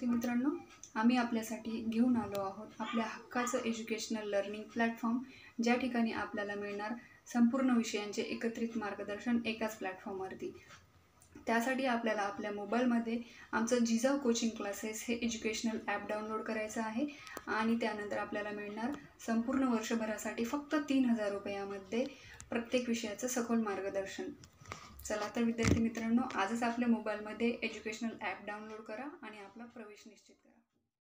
विद्यार्थी मित्रांनो आम्ही आपल्यासाठी घेऊन आलो आहोत आपल्या हक्काचं एज्युकेशनल लर्निंग प्लॅटफॉर्म ज्या ठिकाणी आपल्याला मिळणार संपूर्ण विषयांचे एकत्रित मार्गदर्शन एकाच प्लॅटफॉर्मवरती त्यासाठी आपल्याला आपल्या मोबाईलमध्ये आमचं जिजाऊ कोचिंग क्लासेस हे एज्युकेशनल ॲप डाउनलोड करायचं आहे आणि त्यानंतर आपल्याला मिळणार संपूर्ण वर्षभरासाठी फक्त तीन हजार रुपयामध्ये प्रत्येक विषयाचं सखोल मार्गदर्शन. चला तर विद्यार्थी मित्रांनो आजच आपल्या मोबाईलमध्ये एज्युकेशनल ॲप डाउनलोड करा आणि आपला प्रवेश निश्चित करा.